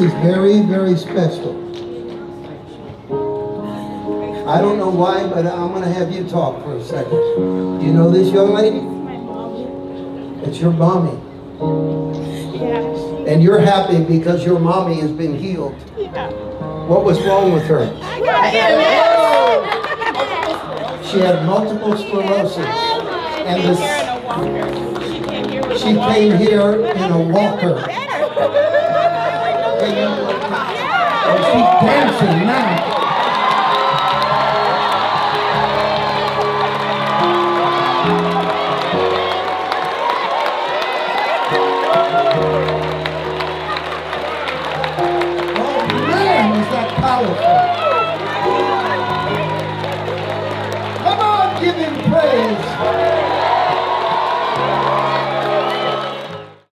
This is very, very special. I don't know why, but I'm going to have you talk for a second. Do you know this young lady? It's your mommy. Yeah. And you're happy because your mommy has been healed. Yeah. What was wrong with her? I got MS. She had multiple sclerosis. And she Came here in a walker. She came here with she a walker. She's dancing now. Oh, Come on, give him praise.